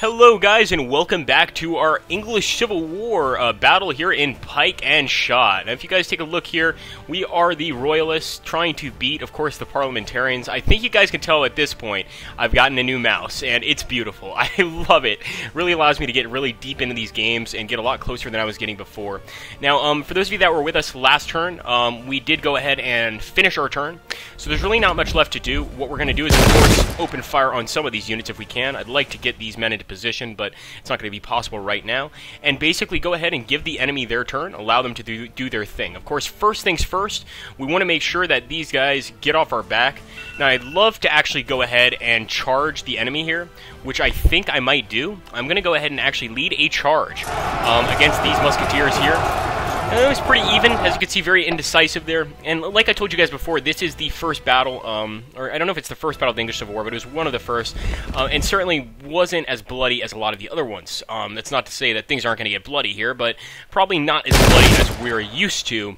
Hello, guys, and welcome back to our English Civil War uh, battle here in Pike and Shot. Now, if you guys take a look here, we are the Royalists trying to beat, of course, the Parliamentarians. I think you guys can tell at this point I've gotten a new mouse, and it's beautiful. I love it. Really allows me to get really deep into these games and get a lot closer than I was getting before. Now, um, for those of you that were with us last turn, um, we did go ahead and finish our turn, so there's really not much left to do. What we're going to do is, of course, open fire on some of these units if we can. I'd like to get these men into position, but it's not going to be possible right now. And basically go ahead and give the enemy their turn, allow them to do, do their thing. Of course, first things first, we want to make sure that these guys get off our back. Now, I'd love to actually go ahead and charge the enemy here, which I think I might do. I'm going to go ahead and actually lead a charge um, against these musketeers here. It was pretty even, as you can see, very indecisive there. And like I told you guys before, this is the first battle, um, or I don't know if it's the first battle of the English Civil War, but it was one of the first, uh, and certainly wasn't as bloody as a lot of the other ones. Um, that's not to say that things aren't going to get bloody here, but probably not as bloody as we're used to.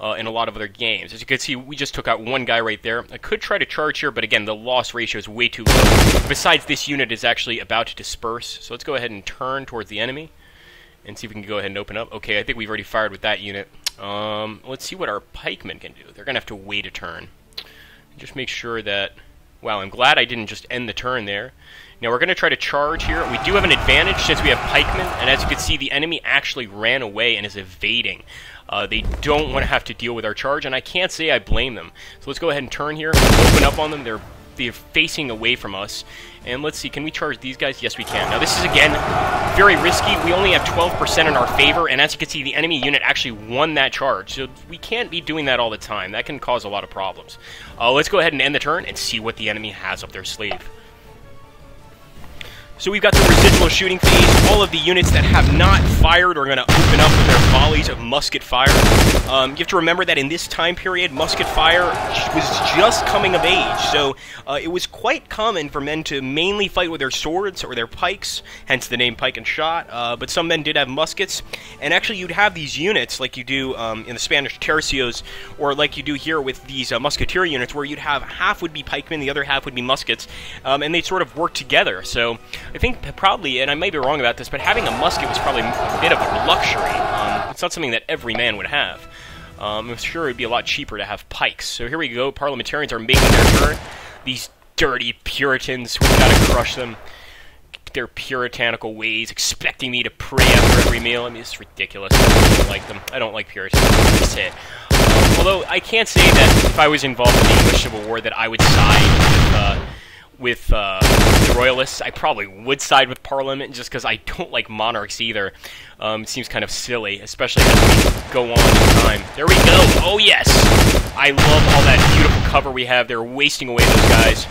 Uh, in a lot of other games. As you can see, we just took out one guy right there. I could try to charge here, but again, the loss ratio is way too low. Besides, this unit is actually about to disperse, so let's go ahead and turn towards the enemy and see if we can go ahead and open up. Okay, I think we've already fired with that unit. Um, let's see what our pikemen can do. They're going to have to wait a turn. Just make sure that... Wow, I'm glad I didn't just end the turn there. Now we're going to try to charge here. We do have an advantage since we have pikemen, and as you can see, the enemy actually ran away and is evading. Uh, they don't want to have to deal with our charge, and I can't say I blame them. So let's go ahead and turn here, open up on them. They're they're facing away from us. And let's see, can we charge these guys? Yes, we can. Now, this is, again, very risky. We only have 12% in our favor, and as you can see, the enemy unit actually won that charge. So we can't be doing that all the time. That can cause a lot of problems. Uh, let's go ahead and end the turn and see what the enemy has up their sleeve. So we've got the residual shooting phase. All of the units that have not fired are going to open up with their volleys of musket fire. Um, you have to remember that in this time period, musket fire was just coming of age, so uh, it was quite common for men to mainly fight with their swords or their pikes, hence the name pike and shot, uh, but some men did have muskets, and actually you'd have these units like you do um, in the Spanish tercios, or like you do here with these uh, musketeer units, where you'd have half would be pikemen, the other half would be muskets, um, and they'd sort of work together, so I think probably, and I may be wrong about this, but having a musket was probably a bit of a luxury. Um, it's not something that every man would have. Um, I'm sure it would be a lot cheaper to have pikes. So here we go. Parliamentarians are making their turn. These dirty Puritans, we've got to crush them. Their puritanical ways, expecting me to pray after every meal. I mean, it's ridiculous. I don't like them. I don't like Puritans. It. Um, although I can't say that if I was involved in the English Civil War that I would side with. Uh, with uh, the Royalists. I probably would side with Parliament just because I don't like monarchs either. Um, it seems kind of silly, especially as we go on in time. There we go. Oh, yes. I love all that beautiful cover we have. They're wasting away those guys.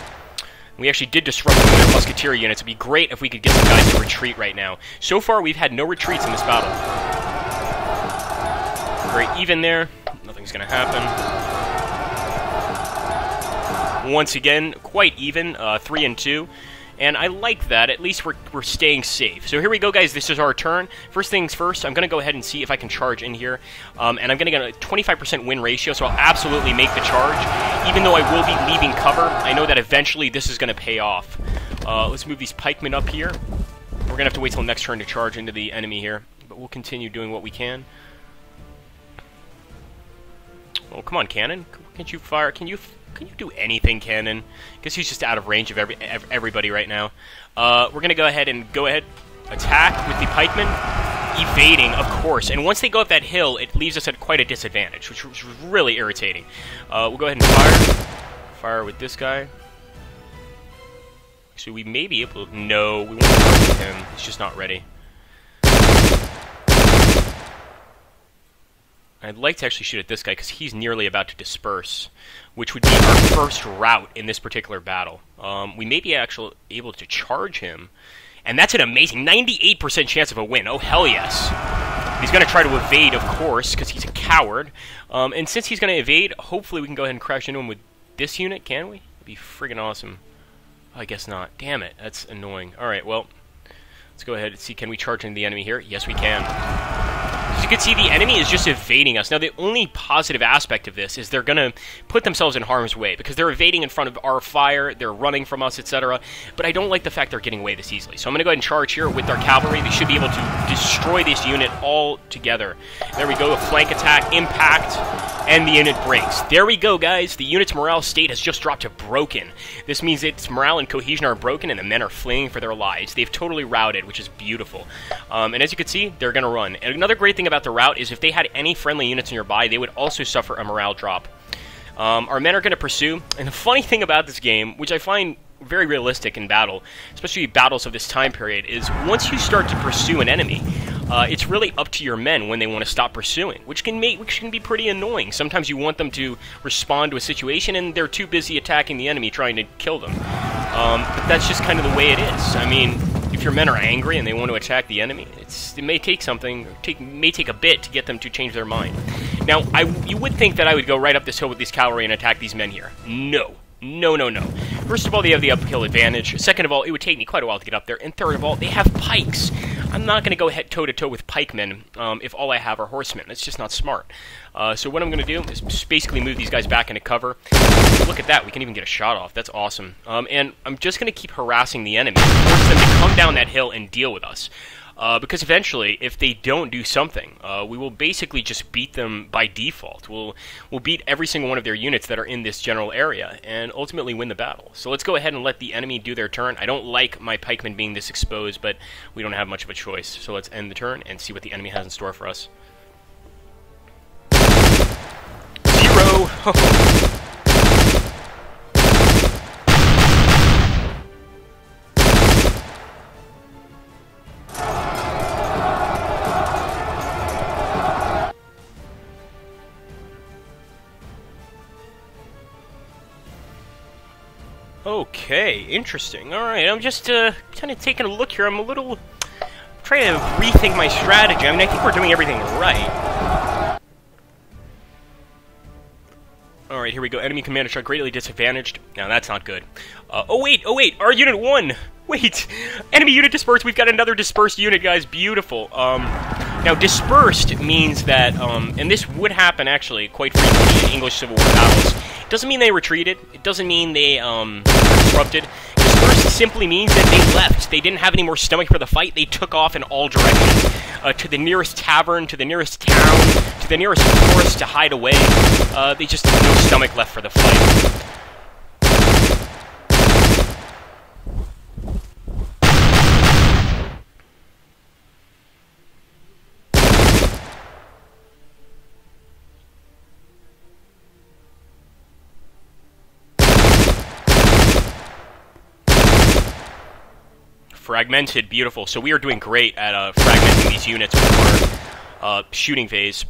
We actually did disrupt one of their musketeer units. It'd be great if we could get some guys to retreat right now. So far, we've had no retreats in this battle. Very even there. Nothing's going to happen once again, quite even, uh, 3 and 2. And I like that. At least we're, we're staying safe. So here we go, guys. This is our turn. First things first, I'm going to go ahead and see if I can charge in here. Um, and I'm going to get a 25% win ratio, so I'll absolutely make the charge. Even though I will be leaving cover, I know that eventually this is going to pay off. Uh, let's move these pikemen up here. We're going to have to wait till next turn to charge into the enemy here. But we'll continue doing what we can. Oh, come on, cannon. Can't you fire? Can you can you do anything, Cannon? Guess he's just out of range of every, everybody right now. Uh, we're gonna go ahead and go ahead attack with the pikemen, evading, of course. And once they go up that hill, it leaves us at quite a disadvantage, which was really irritating. Uh, we'll go ahead and fire. Fire with this guy. So we may be able to... No, we won't target him. He's just not ready. I'd like to actually shoot at this guy because he's nearly about to disperse, which would be our first rout in this particular battle. Um, we may be actually able to charge him, and that's an amazing 98% chance of a win. Oh, hell yes. He's going to try to evade, of course, because he's a coward. Um, and since he's going to evade, hopefully we can go ahead and crash into him with this unit, can we? That'd be friggin' awesome. Oh, I guess not. Damn it, that's annoying. Alright, well, let's go ahead and see, can we charge into the enemy here? Yes, we can. Can see, the enemy is just evading us. Now, the only positive aspect of this is they're going to put themselves in harm's way because they're evading in front of our fire, they're running from us, etc. But I don't like the fact they're getting away this easily. So I'm going to go ahead and charge here with our cavalry. They should be able to destroy this unit all together. There we go, a flank attack, impact, and the unit breaks. There we go, guys. The unit's morale state has just dropped to broken. This means its morale and cohesion are broken, and the men are fleeing for their lives. They've totally routed, which is beautiful. Um, and as you can see, they're going to run. And another great thing about the rout is if they had any friendly units nearby, they would also suffer a morale drop. Um, our men are going to pursue, and the funny thing about this game, which I find very realistic in battle, especially battles of this time period, is once you start to pursue an enemy, uh, it's really up to your men when they want to stop pursuing, which can make which can be pretty annoying. Sometimes you want them to respond to a situation, and they're too busy attacking the enemy trying to kill them. Um, but that's just kind of the way it is. I mean, if your men are angry and they want to attack the enemy, it may take something, take, may take a bit to get them to change their mind. Now, I, you would think that I would go right up this hill with these cavalry and attack these men here. No. No, no, no. First of all, they have the uphill advantage. Second of all, it would take me quite a while to get up there. And third of all, they have pikes. I'm not going to go head toe to toe with pikemen um, if all I have are horsemen. It's just not smart. Uh, so what I'm going to do is basically move these guys back into cover. Look at that. We can even get a shot off. That's awesome. Um, and I'm just going to keep harassing the enemy. Force them to come down that hill and deal with us. Uh, because eventually, if they don't do something, uh, we will basically just beat them by default. We'll we'll beat every single one of their units that are in this general area, and ultimately win the battle. So let's go ahead and let the enemy do their turn. I don't like my pikemen being this exposed, but we don't have much of a choice. So let's end the turn and see what the enemy has in store for us. Zero. Okay, interesting. Alright, I'm just uh, kind of taking a look here. I'm a little trying to rethink my strategy. I mean, I think we're doing everything right. Alright, here we go. Enemy commanders are greatly disadvantaged. Now, that's not good. Uh, oh, wait, oh, wait, our unit won! Wait, enemy unit dispersed. We've got another dispersed unit, guys. Beautiful. Um, now, dispersed means that, um, and this would happen, actually, quite frequently in English Civil War battles, doesn't mean they retreated. It doesn't mean they um, disrupted. Dispersed simply means that they left. They didn't have any more stomach for the fight. They took off in all directions. Uh, to the nearest tavern, to the nearest town, to the nearest forest to hide away. Uh, they just had no stomach left for the fight. Fragmented, beautiful. So we are doing great at uh, fragmenting these units with our uh, shooting phase.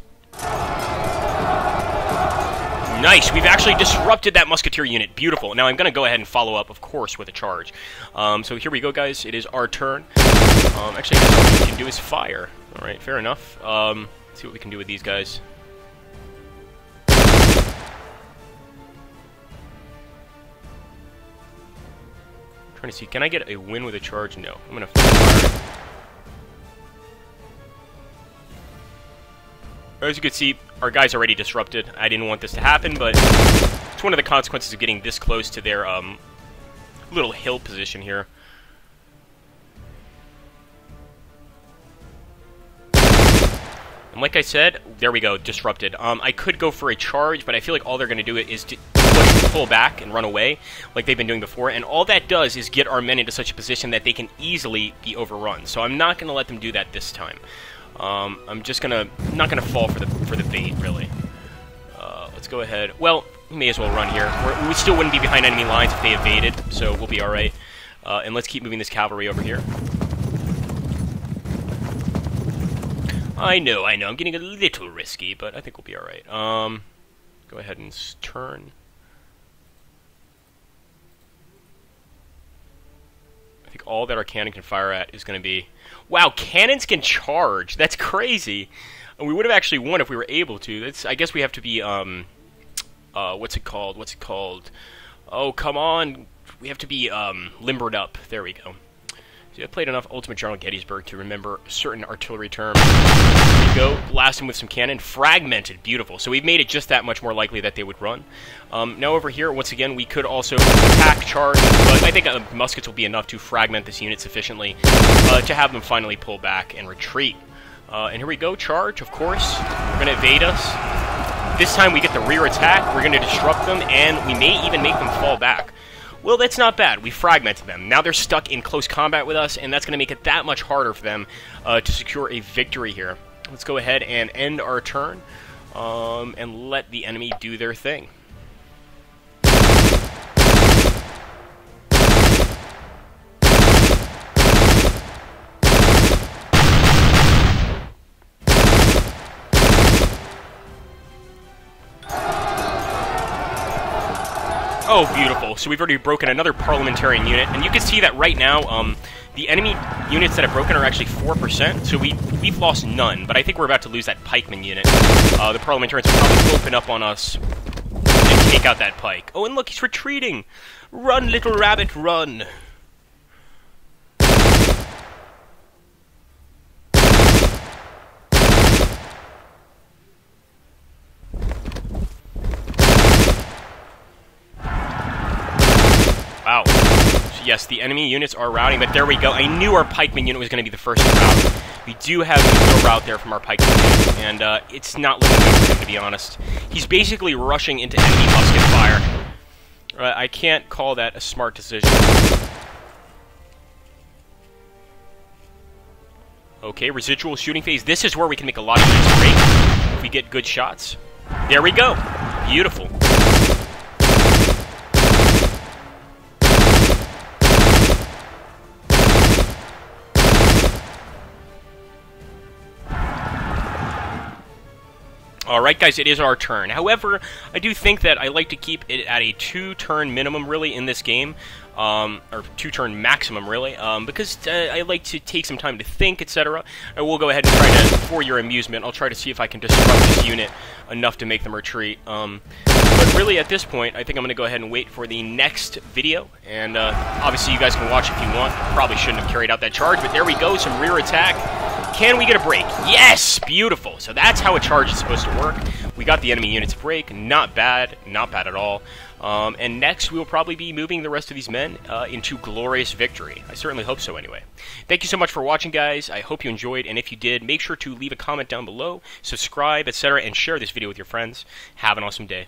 Nice, we've actually disrupted that musketeer unit. Beautiful. Now I'm going to go ahead and follow up, of course, with a charge. Um, so here we go, guys. It is our turn. Um, actually, all we can do is fire. Alright, fair enough. Um, see what we can do with these guys. Trying to see, can I get a win with a charge? No. I'm gonna. As you can see, our guy's already disrupted. I didn't want this to happen, but it's one of the consequences of getting this close to their um, little hill position here. And like I said, there we go, disrupted. Um, I could go for a charge, but I feel like all they're going to do is pull back, and run away, like they've been doing before. And all that does is get our men into such a position that they can easily be overrun. So I'm not going to let them do that this time. Um, I'm just gonna not gonna fall for the for the bait, really. Uh, let's go ahead. Well, we may as well run here. We're, we still wouldn't be behind enemy lines if they evaded, so we'll be all right. Uh, and let's keep moving this cavalry over here. I know, I know. I'm getting a little risky, but I think we'll be all right. Um, go ahead and turn. Think all that our cannon can fire at is going to be... Wow, cannons can charge! That's crazy! And we would have actually won if we were able to. That's, I guess we have to be, um... Uh, what's it called? What's it called? Oh, come on! We have to be, um, limbered up. There we go. So I've played enough Ultimate General Gettysburg to remember certain artillery terms. Go, blast them with some cannon. Fragmented, beautiful. So we've made it just that much more likely that they would run. Um, now over here, once again, we could also attack, charge, but I think uh, muskets will be enough to fragment this unit sufficiently uh, to have them finally pull back and retreat. Uh, and here we go, charge, of course. They're going to evade us. This time we get the rear attack, we're going to disrupt them, and we may even make them fall back. Well, that's not bad. We fragmented them. Now they're stuck in close combat with us, and that's going to make it that much harder for them uh, to secure a victory here. Let's go ahead and end our turn um, and let the enemy do their thing. Oh, beautiful. So we've already broken another parliamentarian unit, and you can see that right now, um, the enemy units that have broken are actually 4%, so we, we've lost none, but I think we're about to lose that pikeman unit. Uh, the parliamentarians will probably open up on us and take out that pike. Oh, and look, he's retreating! Run, little rabbit, run! Wow. Yes, the enemy units are routing, but there we go. I knew our pikeman unit was going to be the first to rout. We do have a rout there from our pikeman and uh, it's not looking good for him, to be honest. He's basically rushing into enemy musket fire. Uh, I can't call that a smart decision. Okay, residual shooting phase. This is where we can make a lot of units break if we get good shots. There we go. Beautiful. Alright guys, it is our turn. However, I do think that I like to keep it at a two-turn minimum, really, in this game. Um, or two-turn maximum, really, um, because uh, I like to take some time to think, etc. I will go ahead and try to, for your amusement, I'll try to see if I can disrupt this unit enough to make them retreat. Um, but really, at this point, I think I'm going to go ahead and wait for the next video, and uh, obviously you guys can watch if you want. Probably shouldn't have carried out that charge, but there we go, some rear attack. Can we get a break? Yes! Beautiful. So that's how a charge is supposed to work. We got the enemy units break. Not bad. Not bad at all. Um, and next, we will probably be moving the rest of these men uh, into glorious victory. I certainly hope so, anyway. Thank you so much for watching, guys. I hope you enjoyed, and if you did, make sure to leave a comment down below, subscribe, etc., and share this video with your friends. Have an awesome day.